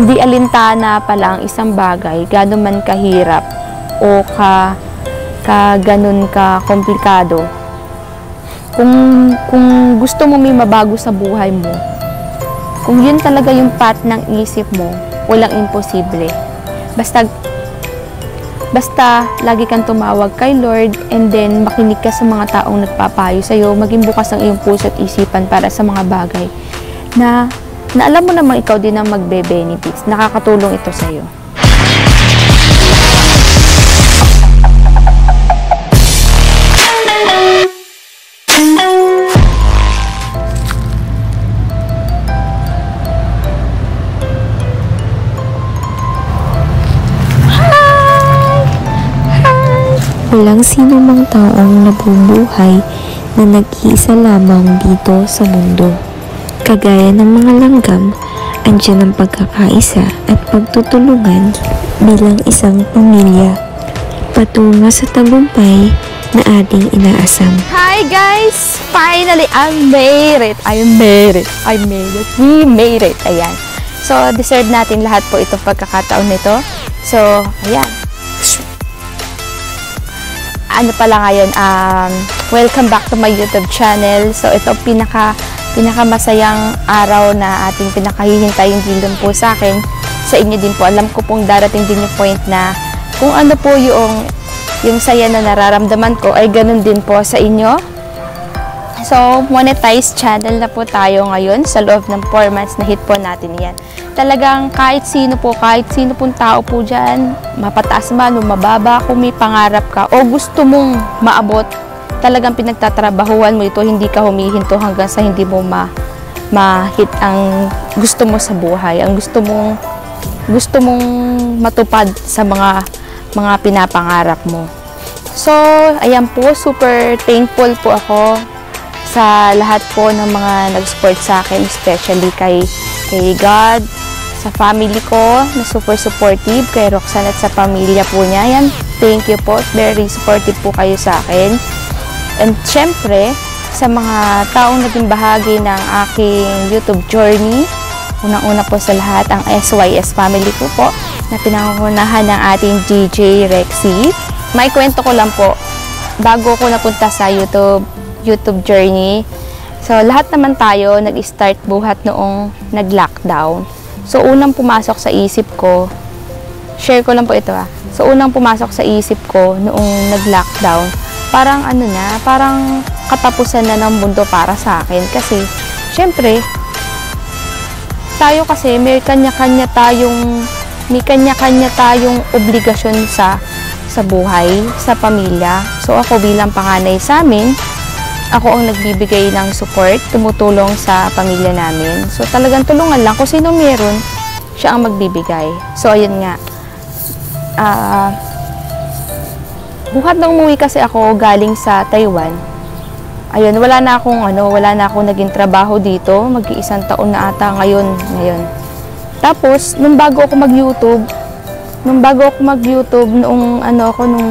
hindi alintana pala ang isang bagay, gano'n man kahirap o ka, ka ganun ka komplikado. Kung, kung gusto mo may mabago sa buhay mo, kung yun talaga yung path ng isip mo, walang imposible. Basta Basta, lagi kang tumawag kay Lord and then makinig ka sa mga taong nagpapayo sa'yo. Maging bukas ang iyong puso at isipan para sa mga bagay na, na alam mo namang ikaw din ang magbe-benefits. Nakakatulong ito sa'yo. Walang sino mang taong nabubuhay na nag-iisa lamang dito sa mundo. Kagaya ng mga langgam, andyan ang pagkakaisa at pagtutulungan bilang isang pamilya. Patungo sa tagumpay na ating inaasam. Hi guys! Finally, I made it! I made it! I made it! We made it! Ayan. So, deserve natin lahat po itong pagkakataon nito. So, ayan. Ano pala ngayon, um, welcome back to my YouTube channel. So, ito pinaka, pinaka masayang araw na ating pinakahihintayin din po sa akin. Sa inyo din po, alam ko pong darating din yung point na kung ano po yung yung saya na nararamdaman ko ay ganun din po sa inyo. So, monetized channel na po tayo ngayon sa loob ng 4 months na hit po natin yan. Talagang kahit sino po, kahit sino pong tao po dyan, mapataas man o mababa, kung may pangarap ka o gusto mong maabot, talagang pinagtatrabahuan mo ito, hindi ka humihinto hanggang sa hindi mo ma ma-hit ang gusto mo sa buhay, ang gusto mong gusto mong matupad sa mga mga pinapangarap mo. So, ayan po, super thankful po ako sa lahat po ng mga nag-support sa akin, especially kay, kay God, sa family ko na super supportive, kay Roxanne at sa pamilya po niya. Yan, thank you po. Very supportive po kayo sa akin. And syempre, sa mga taong naging bahagi ng aking YouTube journey, unang-una po sa lahat, ang SYS family ko po, na pinangunahan ng ating DJ Rexy. May kwento ko lang po, bago ko napunta sa YouTube, YouTube journey, so lahat naman tayo nag-start buhat noong nag-lockdown. So unang pumasok sa isip ko, share ko lang po ito ah. So unang pumasok sa isip ko noong nag-lockdown, parang ano na, parang katapusan na ng mundo para sa akin kasi syempre tayo kasi may kanya-kanya tayong may kanya-kanya tayong obligasyon sa sa buhay, sa pamilya. So ako bilang panganay sa amin, ako ang nagbibigay ng support, tumutulong sa pamilya namin. So talagang tulungan lang kung sino meron, siya ang magbibigay. So ayun nga. Ah buhat nang umuwi kasi ako galing sa Taiwan. Ayun, wala na akong ano, wala na akong naging trabaho dito. Mag-iisang taon na ata ngayon, ngayon. Tapos, nung bago ako mag-YouTube, nung bago ako mag-YouTube, noong ano ako, nung,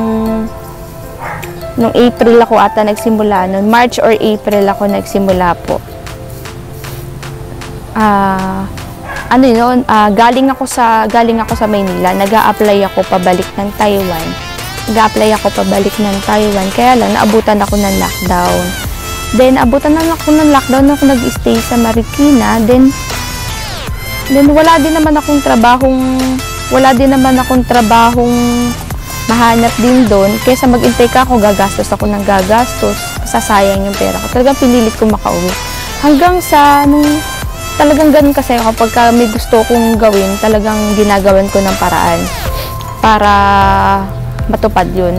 nung April ako ata nagsimula, noong March or April ako nagsimula po. Ah, ano yun, ah, galing ako sa, galing ako sa Maynila, nag apply ako pabalik ng Taiwan. Nag apply ako pabalik ng Taiwan, kaya lang, naabutan ako ng lockdown. Then, abutan na ako ng lockdown, ako nag-stay sa Marikina, then, Then wala din naman akong trabahong wala din naman akong trabahong mahanap din doon. Kaysa mag-intay ka ako, gagastos ako ng gagastos. Sasayang yung pera ko. Talagang pinilit ko makauwi. Hanggang sa nung talagang ganun kasi kapag ka may gusto kong gawin, talagang ginagawan ko ng paraan para matupad yun.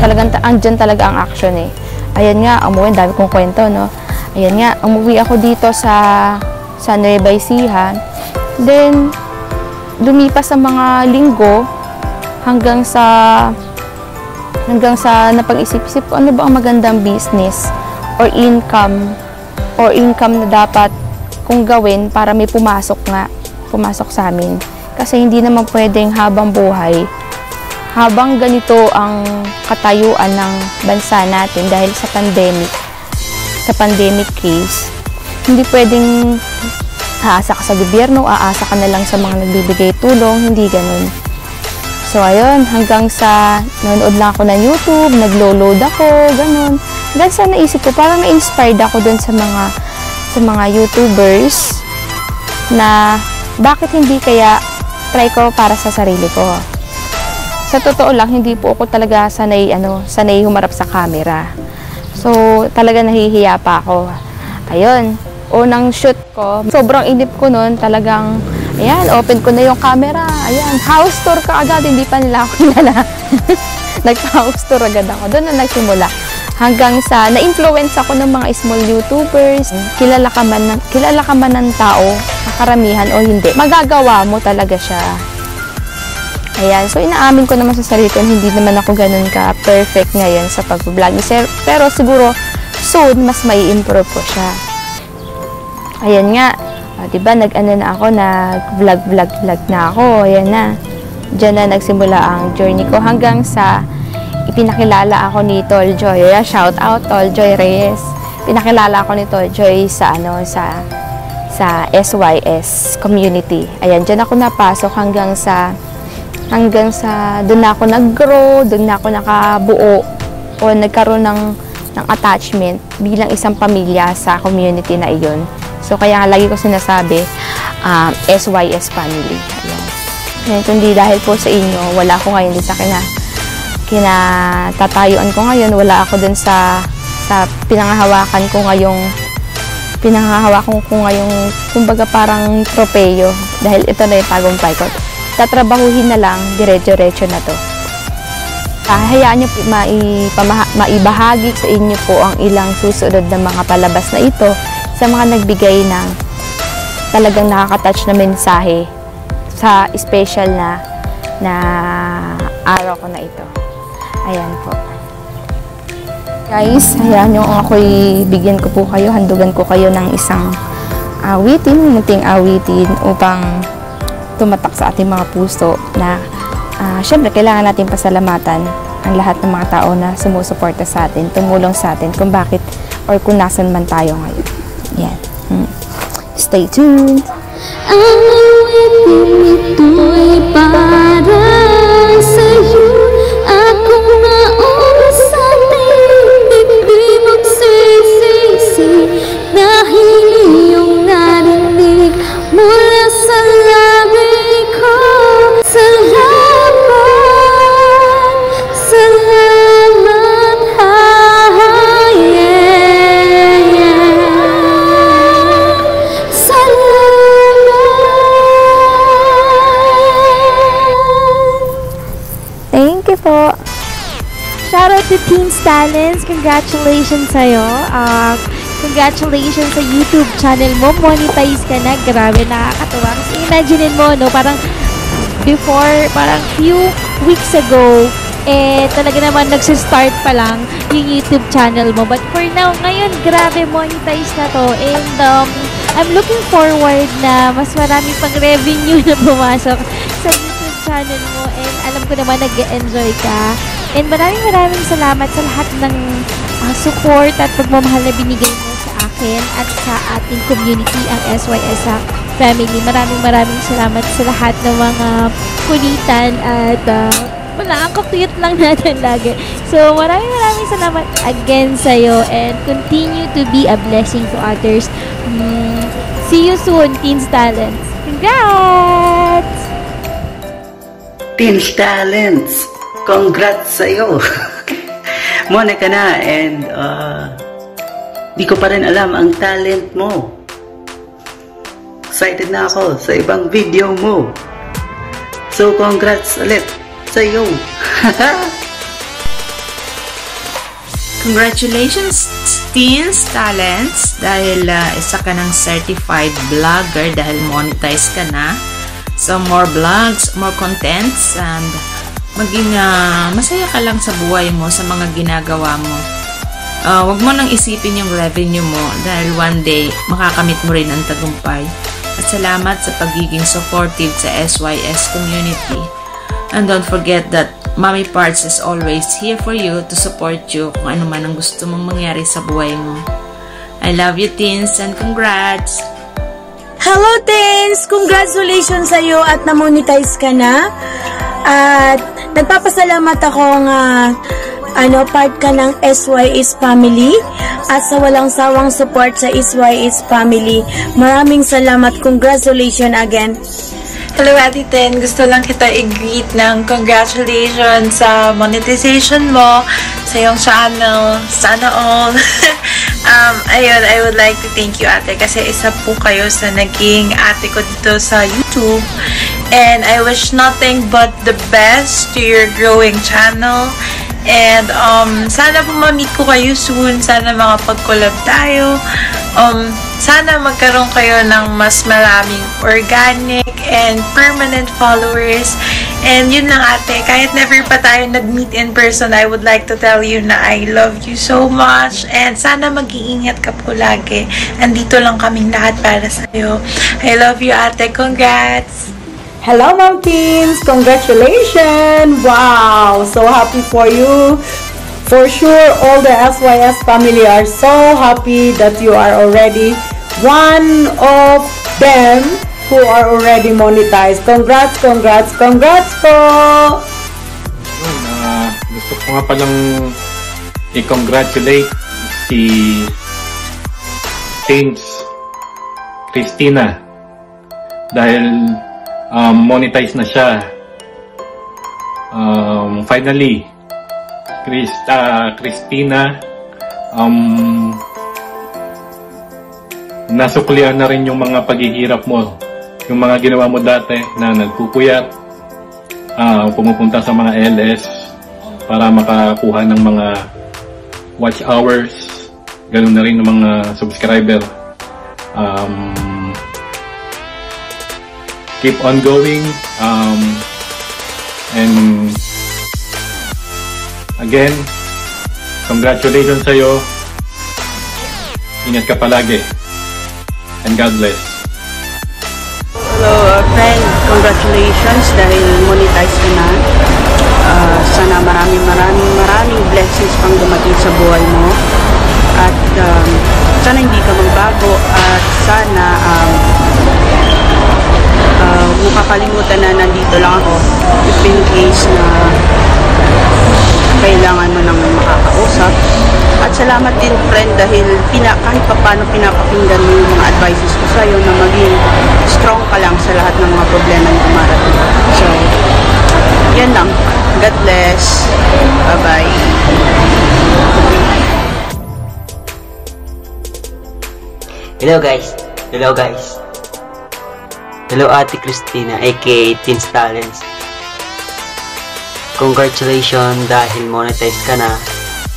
Talagang andyan talaga ang action eh. Ayan nga, umuwi, dami kong kwento, no? Ayan nga, umuwi ako dito sa sa Nueva Ecija. Then, lumipas sa mga linggo hanggang sa hanggang sa napag-isip-isip ko ano ba ang magandang business or income or income na dapat kung gawin para may pumasok nga pumasok sa amin kasi hindi naman pwedeng habang buhay habang ganito ang katayuan ng bansa natin dahil sa pandemic sa pandemic case hindi pwedeng aasa ka sa gobyerno, aasa ka na lang sa mga nagbibigay tulong, hindi ganun. So, ayun, hanggang sa nanonood lang ako ng YouTube, naglo-load ako, ganun. Hanggang sa naisip ko, parang na-inspired ako dun sa mga sa mga YouTubers na bakit hindi kaya try ko para sa sarili ko. Sa totoo lang, hindi po ako talaga sanay, ano, sanay humarap sa camera. So, talaga nahihiya pa ako. Ayun, unang shoot ko, sobrang inip ko noon, talagang, ayan, open ko na yung camera, ayan, house tour ka agad, hindi pa nila ako kilala. Nagpa-house tour agad ako, doon na nagsimula. Hanggang sa, na-influence ako ng mga small YouTubers, kilala ka man, ng, kilala ka man ng tao, karamihan o hindi, magagawa mo talaga siya. Ayan, so inaamin ko naman sa sarili ko, hindi naman ako ganun ka perfect ngayon sa pag-vlog. Pero siguro, soon, mas may improve ko siya. Ayan nga, o, diba, nag-ano na ako, nag-vlog, vlog, vlog na ako. Ayan na. Diyan na nagsimula ang journey ko hanggang sa ipinakilala ako ni Tol Joy. Ayan, shout out Tol Joy Reyes. Pinakilala ako ni Tol Joy sa ano, sa sa SYS community. Ayan, diyan ako napasok hanggang sa hanggang sa doon ako nag-grow, doon ako nakabuo o nagkaroon ng, ng attachment bilang isang pamilya sa community na iyon. So, kaya lagi ko sinasabi, um, SYS family. Ayan. Ayan, kundi dahil po sa inyo, wala ako ngayon din sa kina, kinatatayuan ko ngayon, wala ako dun sa, sa pinangahawakan ko ngayong pinangahawakan ko ngayong kumbaga parang tropeyo dahil ito na yung tagumpay ko tatrabahuhin na lang, diretso-diretso na to. Ah, hayaan niyo po maibahagi sa inyo po ang ilang susunod na mga palabas na ito sa mga nagbigay ng talagang nakaka-touch na mensahe sa special na na araw ko na ito. Ayan po. Guys, hayaan nyo ako'y bigyan ko po kayo, handugan ko kayo ng isang awitin, munting awitin upang tumatak sa ating mga puso na uh, syempre kailangan natin pasalamatan ang lahat ng mga tao na sumusuporta sa atin, tumulong sa atin kung bakit or kung nasan man tayo ngayon. Yan. Hmm. Stay tuned! Ang ito'y para Talents. Congratulations sa'yo. Uh, congratulations sa YouTube channel mo. Monetize ka na. Grabe, nakakatuwa. Kasi imagine mo, no, parang before, parang few weeks ago, eh, talaga naman nagsistart pa lang yung YouTube channel mo. But for now, ngayon, grabe, monetize na to. And, um, I'm looking forward na mas marami pang revenue na pumasok sa YouTube channel mo. And alam ko naman nag-enjoy ka. And maraming maraming salamat sa lahat ng uh, support at pagmamahal na binigay mo sa akin at sa ating community, ang SYS family. Maraming maraming salamat sa lahat ng mga kulitan at uh, wala, ang cute lang natin lagi. So, maraming maraming salamat again sa'yo and continue to be a blessing to others. Mm, see you soon, Teens Talents. Congrats! Teens Talents, congrats sa'yo. Muna ka na and uh, di ko pa rin alam ang talent mo. Excited na ako sa ibang video mo. So congrats ulit sa'yo. Congratulations, Teens Talents! Dahil uh, isa ka ng certified vlogger dahil monetize ka na. So, more vlogs, more contents, and maging uh, masaya ka lang sa buhay mo, sa mga ginagawa mo. Uh, wag mo nang isipin yung revenue mo dahil one day makakamit mo rin ang tagumpay. At salamat sa pagiging supportive sa SYS community. And don't forget that Mommy Parts is always here for you to support you kung ano man ang gusto mong mangyari sa buhay mo. I love you, teens, and congrats! Hello, Tens! Congratulations sa'yo at na-monetize ka na. At nagpapasalamat ako nga ano, part ka ng SYS family at sa walang sawang support sa SYS family. Maraming salamat. Congratulations again. Hello, Ate Ten. Gusto lang kita i-greet ng congratulations sa monetization mo sa iyong channel. Sana all. um, ayun, I would like to thank you, Ate, kasi isa po kayo sa naging ate ko dito sa YouTube. And I wish nothing but the best to your growing channel. And um, sana po ma-meet ko kayo soon. Sana makapag-collab tayo. Um, sana magkaroon kayo ng mas maraming organic and permanent followers. And yun lang ate, kahit never pa tayo nag-meet in person, I would like to tell you na I love you so much. And sana mag-iingat ka po lagi. Andito lang kaming lahat para sa'yo. I love you ate. Congrats! Hello, Mom Teens! Congratulations! Wow! So happy for you. For sure, all the SYS family are so happy that you are already one of them who are already monetized. Congrats, congrats, congrats po! Ah, gusto ko nga palang i-congratulate si James Christina dahil um, monetize na siya. Um, finally, Krista, Christina, um, nasuklian na rin yung mga paghihirap mo. Yung mga ginawa mo dati na nagpupuyat, ah, pumupunta sa mga LS para makakuha ng mga watch hours, ganun na rin ng mga subscriber. Um, keep on going. Um, and again, congratulations sa'yo. Ingat ka palagi. And God bless. Hello, uh, friend. Congratulations dahil monetize na. Uh, sana maraming maraming maraming blessings pang dumating sa buhay mo. At um, sana hindi ka magbago at sana um, mo kakalimutan na nandito lang ako if in case na kailangan mo ng makakausap. At salamat din friend dahil pina, kahit pa paano pinapakinggan mo yung mga advices ko sa'yo na maging strong ka lang sa lahat ng mga problema na dumarating. So, yan lang. God bless. Bye-bye. Hello guys. Hello guys. Hello Ate Christina aka Teens Talents. Congratulations dahil monetize ka na.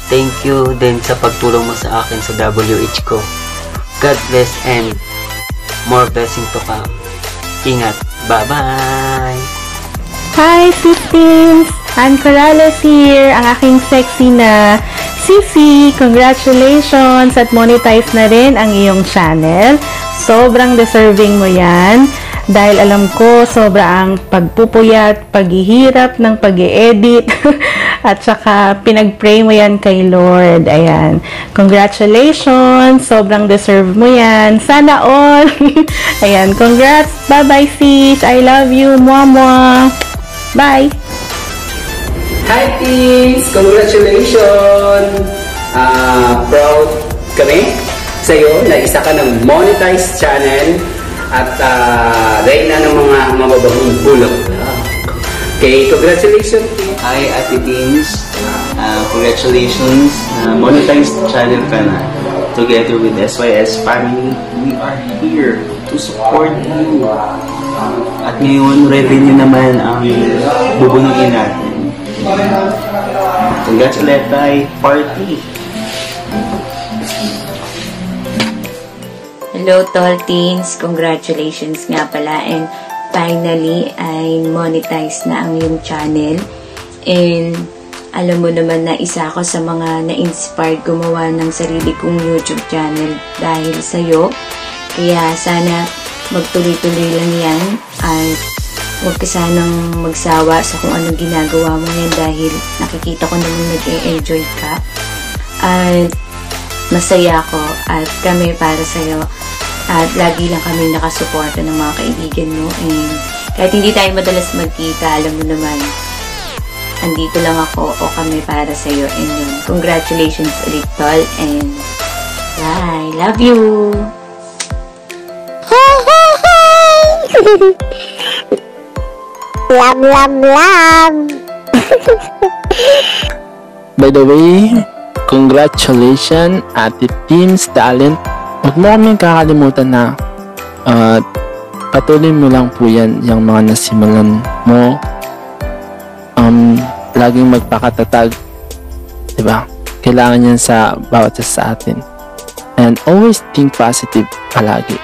Thank you din sa pagtulong mo sa akin sa WH ko. God bless and more blessing to come. Ingat. Bye-bye! Hi, sisters! Ann Corrales here, ang aking sexy na Sisi. Congratulations at monetize na rin ang iyong channel. Sobrang deserving mo yan. Dahil alam ko, sobra ang pagpupuyat, paghihirap ng pag edit at saka pinag-pray mo yan kay Lord. Ayan. Congratulations! Sobrang deserve mo yan. Sana all! Ayan. Congrats! Bye-bye, sis! I love you! Mwah, Bye! Hi teens! Congratulations! Ah, proud kami sa iyo na isa ka ng monetized channel at uh, reyna ng mga mababahong bulok. Okay, congratulations! Hi Ate Teens! Uh, congratulations! Uh, monetized channel ka na. Together with SYS family, we are here to support you. At ngayon, revenue naman ang bubunugin natin. Congrats ulit tayo, party! Hello, Tall Teens! Congratulations nga pala and finally ay monetize na ang iyong channel and alam mo naman na isa ako sa mga na-inspired gumawa ng sarili kong YouTube channel dahil sa'yo. Kaya sana magtuloy-tuloy lang yan at huwag ka sanang magsawa sa kung anong ginagawa mo yan dahil nakikita ko naman nag-e-enjoy ka. At masaya ako at kami para sa'yo At lagi lang kami nakasuporta ng mga kaibigan mo. And kahit hindi tayo madalas magkita, alam mo naman, andito lang ako o kami para sa'yo. And yun, congratulations ulit, tol. And bye. Love you! Love, love, love. By the way, congratulations Ate Team's Talent. Huwag mo kaming kakalimutan na uh, patuloy mo lang po yan yung mga nasimulan mo. Um, laging magpakatatag. Diba? Kailangan yan sa bawat sa atin. And always think positive palagi.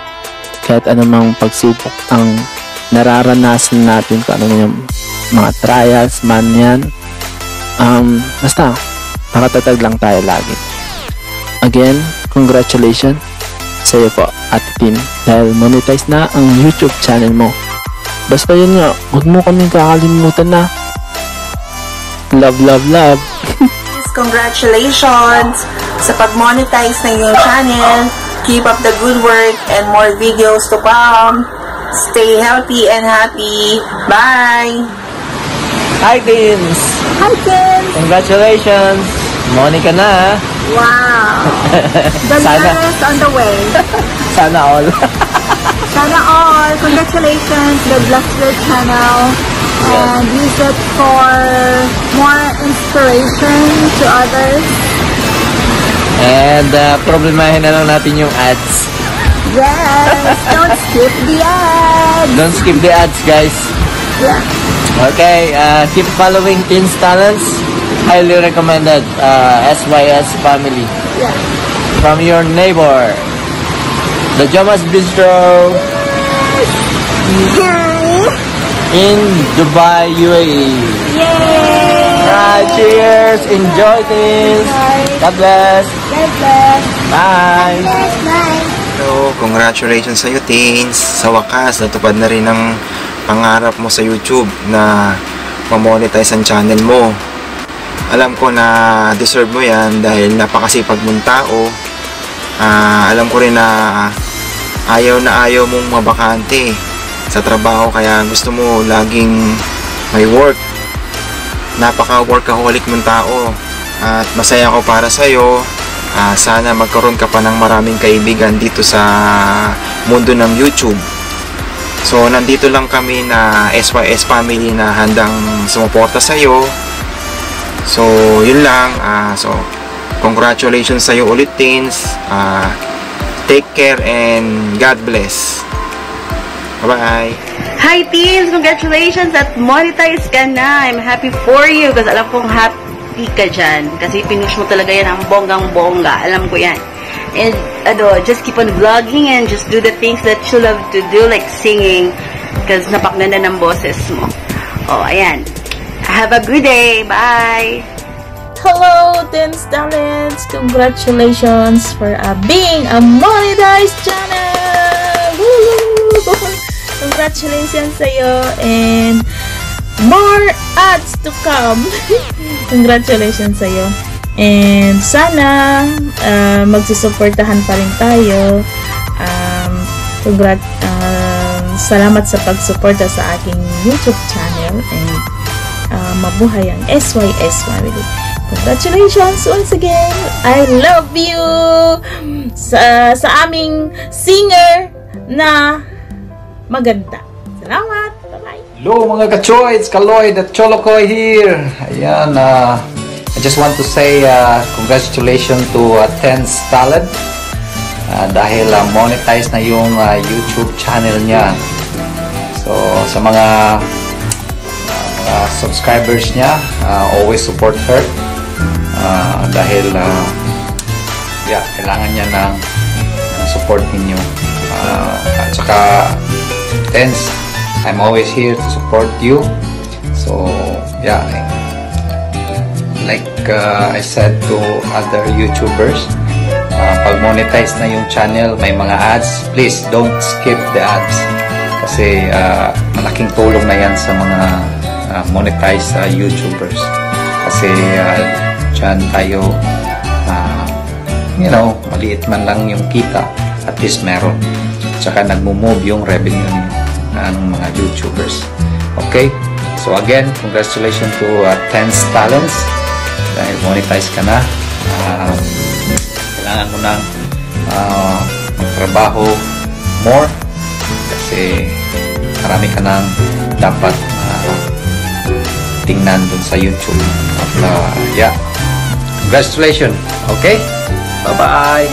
Kahit anumang pagsubok ang nararanasan natin kung ano yung mga trials man yan. Um, basta, makatatag lang tayo lagi. Again, congratulations sa iyo po, Ate Tim, dahil monetize na ang YouTube channel mo. Basta yun nga, huwag mo kaming kakalimutan na. Love, love, love. Congratulations sa pag-monetize ng iyong channel. Keep up the good work and more videos to come. Stay healthy and happy. Bye! Hi, teams! Hi, Kim! Congratulations! Monica na! Wow! The Sana. is on the way. Sana all. Sana all. Congratulations. God bless your channel. And use it for more inspiration to others. And uh, problemahin na lang natin yung ads. Yes! Don't skip the ads! Don't skip the ads, guys. Yeah. Okay, uh, keep following Teens Talents. Highly recommended uh, SYS family. Yeah. From your neighbor, the Jamas Bistro in Dubai, UAE. Yay! Right, cheers! Enjoy this! God bless! God bless! Bye! Bye! So, congratulations sa'yo, teens. Sa wakas, natupad na rin ang pangarap mo sa YouTube na mamonetize ang channel mo. Alam ko na deserve mo yan dahil napakasipag mong tao. Ah, alam ko rin na ayaw na ayaw mong mabakante sa trabaho kaya gusto mo laging may work. Napaka-workaholic mong tao at masaya ako para sa'yo. Ah, sana magkaroon ka pa ng maraming kaibigan dito sa mundo ng YouTube. So, nandito lang kami na SYS family na handang sumuporta sa iyo. So, yun lang. Ah, so, congratulations sa iyo ulit, teens. Ah, take care and God bless. Bye-bye. Hi teens! Congratulations at monetize ka na! I'm happy for you kasi alam kong happy ka dyan. Kasi pinush mo talaga yan ang bonggang-bongga. Alam ko yan. And ano, just keep on vlogging and just do the things that you love to do like singing because napakganda ng boses mo. Oh, ayan. Have a good day! Bye! Hello, Dance Talents! Congratulations for uh, being a monetized channel! Woo! Congratulations sa'yo and more ads to come! Congratulations sa'yo. And sana uh, magsusuportahan pa rin tayo. Um, congrat uh, salamat sa pagsuporta sa aking YouTube channel and uh, mabuhay ang SYS family. Congratulations once again. I love you sa, sa aming singer na maganda. Salamat. Bye-bye. Hello mga kachoy, it's Kaloy, the Cholokoy here. Ayan, uh, I just want to say uh, congratulations to uh, Tense Talent uh, dahil uh, monetize na yung uh, YouTube channel niya. So, sa mga uh, subscribers niya, uh, always support her uh, dahil uh, yeah, kailangan niya ng, ng support ninyo. Uh, at saka Tense, I'm always here to support you. So, yeah, like uh, I said to other YouTubers, uh, pag monetize na yung channel, may mga ads, please don't skip the ads. Kasi uh, malaking tulong na yan sa mga uh, monetized uh, YouTubers. Kasi uh, dyan tayo, uh, you know, maliit man lang yung kita at least meron. Tsaka nagmo-move yung revenue ng mga YouTubers. Okay? So again, congratulations to uh, Tense Talents dahil monetize ka na. Uh, kailangan mo ng uh, magtrabaho more kasi marami ka nang dapat uh, tingnan dun sa YouTube. At uh, yeah, congratulations. Okay? Bye-bye.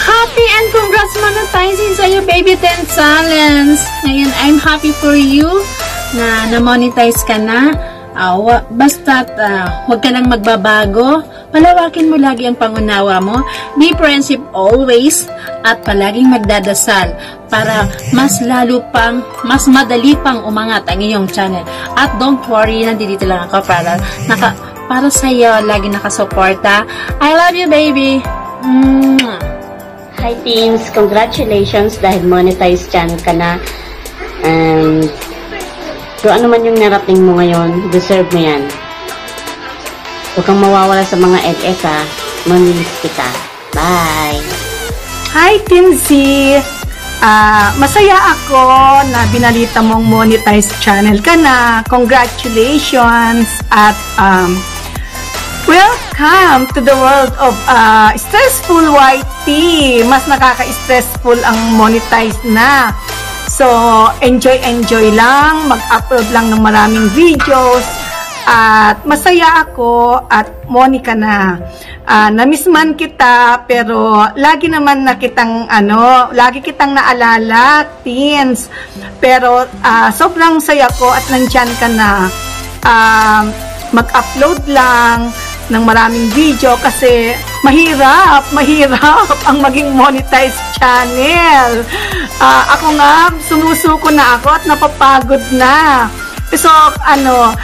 Happy and congrats monetizing sa iyo, baby 10 challenge. Ngayon, I'm happy for you na na-monetize ka na. Uh, basta uh, huwag ka nang magbabago. Palawakin mo lagi ang pangunawa mo. Be friendship always at palaging magdadasal para mas lalo pang, mas madali pang umangat ang iyong channel. At don't worry, nandito lang ako para, naka, para sa iyo, lagi nakasuporta. I love you, baby. Mwah. Hi teams, congratulations dahil monetized channel ka na. And kung ano man yung narating mo ngayon, deserve mo yan. Huwag kang mawawala sa mga LS ha. Mamilis kita. Bye! Hi, Team Z! Ah, masaya ako na binalita mong monetized channel ka na. Congratulations! At um, welcome to the world of uh, stressful YT. Mas nakaka-stressful ang monetized na. So, enjoy-enjoy lang. Mag-upload lang ng maraming videos. At masaya ako at Monica na. Ah, na-miss man kita pero lagi naman na kitang ano, lagi kitang naalala, teens. Pero ah, sobrang saya ko at nandyan ka na. Ah, mag-upload lang ng maraming video kasi mahirap, mahirap ang maging monetized channel. Ah, ako nga, sumusuko na ako at napapagod na. So, ano,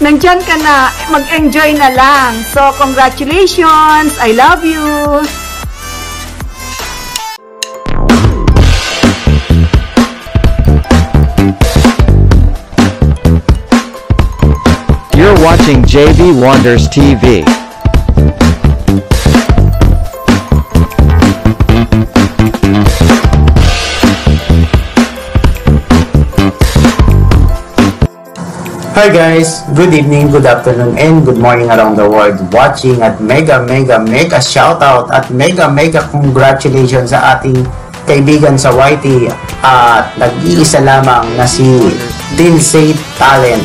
nandyan ka na, mag-enjoy na lang. So, congratulations! I love you! You're watching JV Wonders TV. Hi guys, good evening, good afternoon, and good morning around the world watching at mega mega mega shoutout at mega mega congratulations sa ating kaibigan sa YT at nag-iisa lamang na si Dilsey Talent.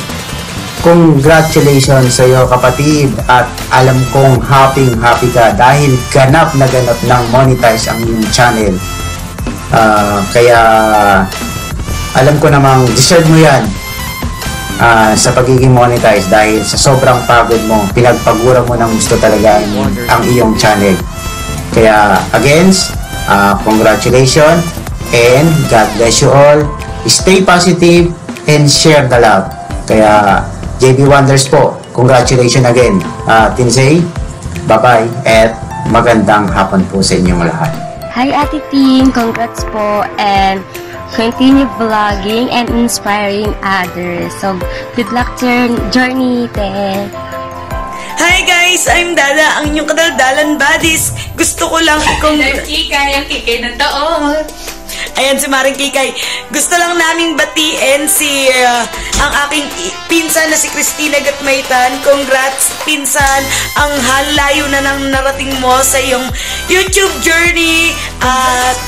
Congratulations sa iyo kapatid at alam kong happy happy ka dahil ganap na ganap ng monetize ang iyong channel. Ah, kaya alam ko namang deserve mo yan ah, sa pagiging monetize dahil sa sobrang pagod mo, pinagpagura mo ng gusto talaga ang, ang iyong channel. Kaya again, ah, congratulations and God bless you all. Stay positive and share the love. Kaya JB Wonders po, congratulations again. Uh, Tinsay, bye-bye at magandang hapon po sa inyong lahat. Hi Ate Team! Congrats po and continue vlogging and inspiring others. So, good luck to your journey, te! Hi guys! I'm Dada, ang inyong kadaldalan buddies. Gusto ko lang ikong... Kikay, ang kikay ng taon. Ayan si Maring Kikay. Gusto lang naming batiin si uh, ang aking pinsan na si Christina Gatmaitan. Congrats, pinsan. Ang halayo na nang narating mo sa iyong YouTube journey. At...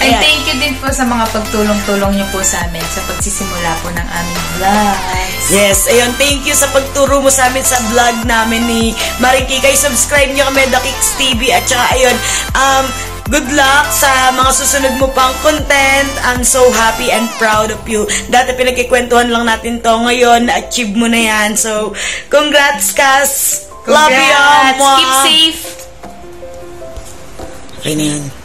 And Ayan. thank you din po sa mga pagtulong-tulong niyo po sa amin sa pagsisimula po ng aming vlogs. Yes, ayun, thank you sa pagturo mo sa amin sa vlog namin ni Maring Kikay. Subscribe niyo kami, The Kicks TV. At saka, ayun, um, good luck sa mga susunod mo pang content. I'm so happy and proud of you. Dati pinagkikwentuhan lang natin to. Ngayon, na-achieve mo na yan. So, congrats, Cass! Love you! Congrats! Mwah! Keep safe! Okay na yan.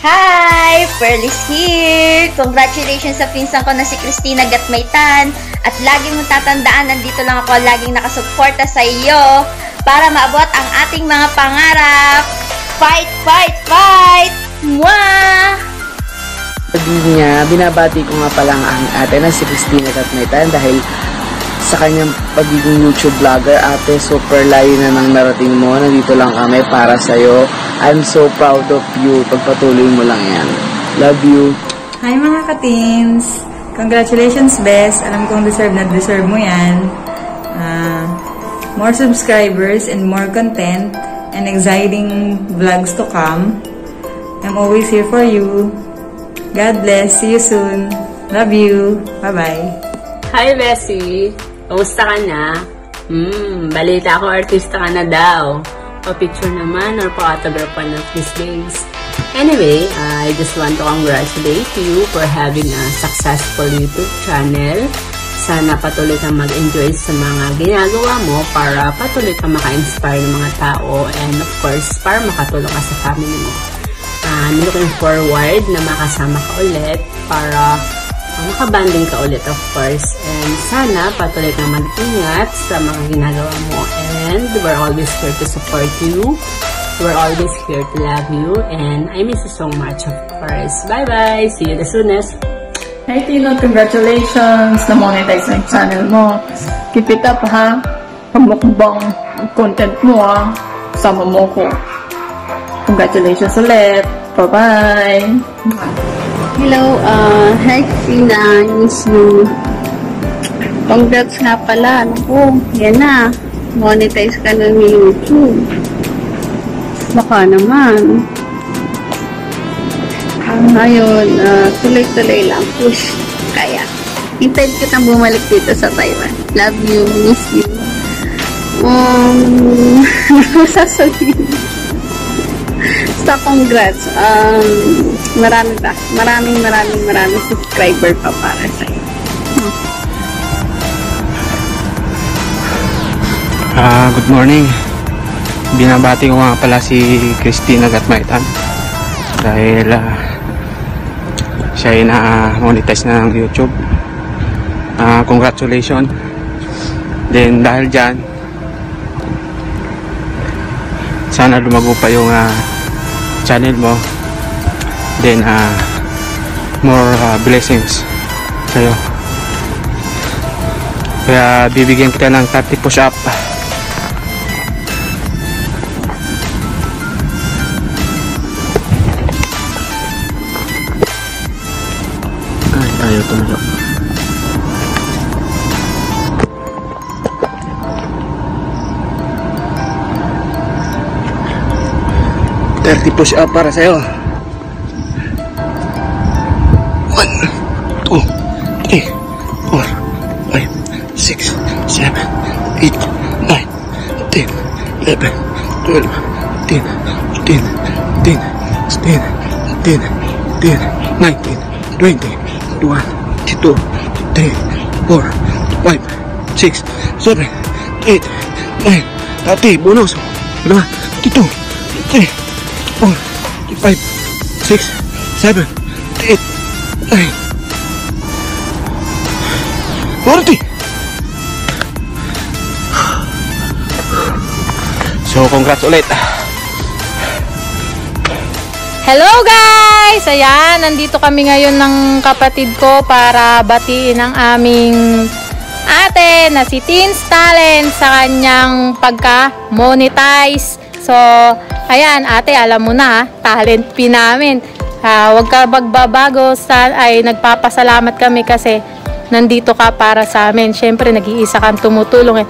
Hi! Pearl is here! Congratulations sa pinsan ko na si Christina Gatmaitan. At lagi mong tatandaan, nandito lang ako laging nakasuporta sa iyo para maabot ang ating mga pangarap. Fight, fight, fight! Mwah! Pagiging niya, binabati ko nga pala ang ate na si Christina Katmaitan dahil sa kanyang pagiging YouTube vlogger, ate, super layo na nang narating mo. Nandito lang kami para sa'yo. I'm so proud of you. Pagpatuloy mo lang yan. Love you. Hi mga ka-teens! Congratulations, Bes! Alam kong deserve na deserve mo yan. Ah, more subscribers and more content and exciting vlogs to come. I'm always here for you. God bless. See you soon. Love you. Bye-bye. Hi, Bessie! Kamusta ka na? Hmm, balita ko artista ka na daw. Pa-picture naman or pa-autograph pa ng these days. Anyway, I just want to congratulate you for having a successful YouTube channel. Sana patuloy kang mag-enjoy sa mga ginagawa mo para patuloy kang maka-inspire ng mga tao and of course, para makatulong ka sa family mo. I'm looking forward na makasama ka ulit para makabanding ka ulit of course. And sana patuloy kang mag-ingat sa mga ginagawa mo. And we're always here to support you. We're always here to love you. And I miss you so much of course. Bye-bye! See you the soonest! Hey Tino, congratulations! Na-monetize ang channel mo. Keep it up ha. Pamukbang content mo ha. Sama mo ko. Congratulations ulit. Bye-bye! Hello, uh, hi Christina, miss you. Congrats nga pala. Naku, yan na. Monetize ka na ni YouTube. Baka naman. Ah, ngayon, uh, tuloy-tuloy lang. Push. Kaya. Hintayin kitang bumalik dito sa Taiwan. Love you, miss you. Um, ano sasabihin? Basta congrats. Um, marami pa. Maraming maraming maraming subscriber pa para sa'yo. Ah, good morning. Binabati ko nga pala si Christina Gatmaitan dahil ah, siya ay na-monetize na ng YouTube. Ah, congratulations. Then dahil dyan, sana lumago pa yung ah, channel mo. Then ah, more ah, blessings sa'yo. Kaya bibigyan kita ng 30 push up. Ay, ayaw tumayo. Thirty push up para sa'yo. 11, 12, 10, 10, 10, 10, 10, 10, 19, 20, 21, 22, 30, bonus, 1, 2, 40. So, congrats ulit. Hello guys! Ayan, nandito kami ngayon ng kapatid ko para batiin ang aming ate na si Teens Talent sa kanyang pagka-monetize. So, ayan, ate, alam mo na, talent pin namin. Ah, huwag ka magbabago sa, ay nagpapasalamat kami kasi nandito ka para sa amin. Siyempre, nag-iisa kang tumutulong eh.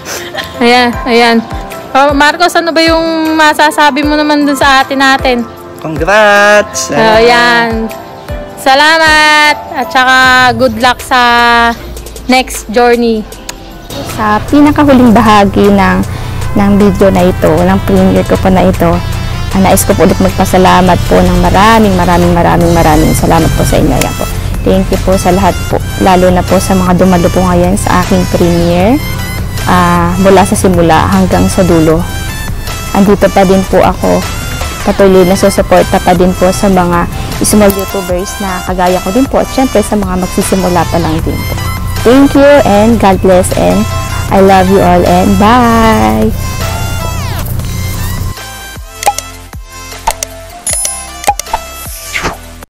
Ayan, ayan. Oh, Marcos, ano ba yung masasabi mo naman dun sa ate natin? Congrats! So, yan. Salamat! At saka good luck sa next journey. sa pinakahuling bahagi ng ng video na ito, ng premiere ko po na ito, ah, nais ko po ulit magpasalamat po ng maraming maraming maraming maraming salamat po sa inyo. Ayan po. Thank you po sa lahat po, lalo na po sa mga dumalo po ngayon sa aking premiere ah, mula sa simula hanggang sa dulo. Andito pa din po ako patuloy na susuporta pa din po sa mga small YouTubers na kagaya ko din po at syempre sa mga magsisimula pa lang din po. Thank you and God bless and I love you all and bye!